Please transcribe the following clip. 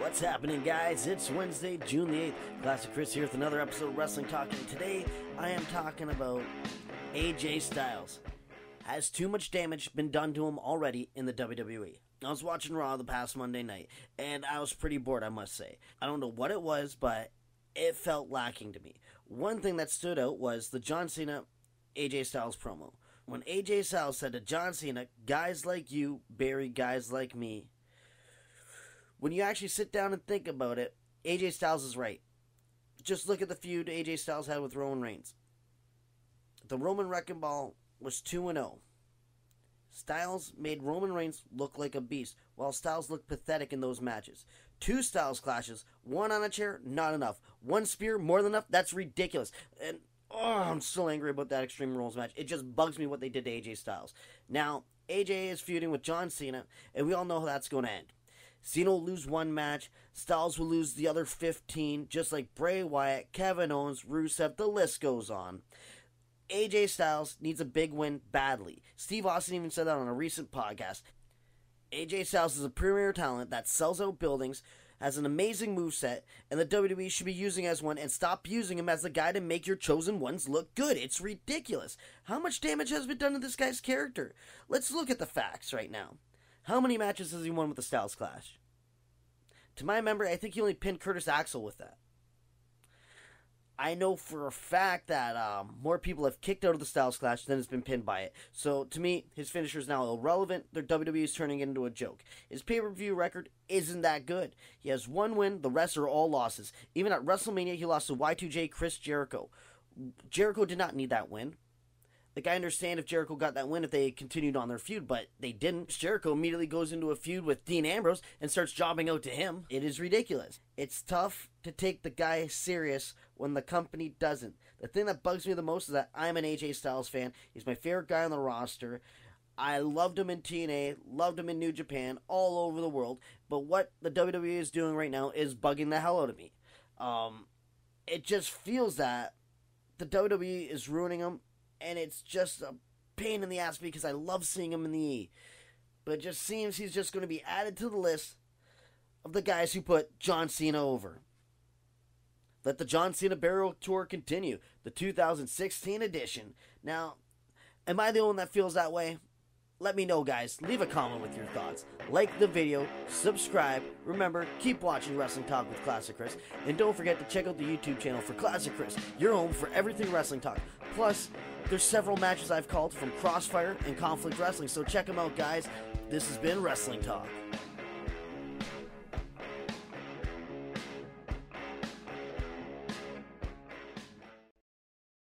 What's happening, guys? It's Wednesday, June the 8th. Classic Chris here with another episode of Wrestling Talk. And today I am talking about AJ Styles. Has too much damage been done to him already in the WWE? I was watching Raw the past Monday night, and I was pretty bored, I must say. I don't know what it was, but it felt lacking to me. One thing that stood out was the John Cena AJ Styles promo. When AJ Styles said to John Cena, guys like you bury guys like me, when you actually sit down and think about it, AJ Styles is right. Just look at the feud AJ Styles had with Roman Reigns. The Roman Wrecking Ball was 2 0. Styles made Roman Reigns look like a beast, while Styles looked pathetic in those matches. Two Styles clashes, one on a chair, not enough. One spear, more than enough. That's ridiculous. And oh, I'm still angry about that Extreme Rules match. It just bugs me what they did to AJ Styles. Now, AJ is feuding with John Cena, and we all know how that's going to end. Cena will lose one match, Styles will lose the other 15, just like Bray Wyatt, Kevin Owens, Rusev, the list goes on. AJ Styles needs a big win badly. Steve Austin even said that on a recent podcast. AJ Styles is a premier talent that sells out buildings, has an amazing moveset, and the WWE should be using as one and stop using him as the guy to make your chosen ones look good. It's ridiculous. How much damage has been done to this guy's character? Let's look at the facts right now. How many matches has he won with the Styles Clash? To my memory, I think he only pinned Curtis Axel with that. I know for a fact that um, more people have kicked out of the Styles Clash than has been pinned by it. So to me, his finisher is now irrelevant. Their WWE is turning it into a joke. His pay per view record isn't that good. He has one win, the rest are all losses. Even at WrestleMania, he lost to Y2J Chris Jericho. Jericho did not need that win. Like, I understand if Jericho got that win if they continued on their feud, but they didn't. Jericho immediately goes into a feud with Dean Ambrose and starts jobbing out to him. It is ridiculous. It's tough to take the guy serious when the company doesn't. The thing that bugs me the most is that I'm an AJ Styles fan. He's my favorite guy on the roster. I loved him in TNA, loved him in New Japan, all over the world. But what the WWE is doing right now is bugging the hell out of me. Um, it just feels that the WWE is ruining him and it's just a pain in the ass because I love seeing him in the E. But it just seems he's just going to be added to the list of the guys who put John Cena over. Let the John Cena Burial Tour continue, the 2016 edition. Now, am I the only one that feels that way? Let me know, guys. Leave a comment with your thoughts. Like the video, subscribe. Remember, keep watching Wrestling Talk with Classic Chris. And don't forget to check out the YouTube channel for Classic Chris, your home for everything wrestling talk. Plus, there's several matches I've called from Crossfire and Conflict Wrestling, so check them out, guys. This has been Wrestling Talk.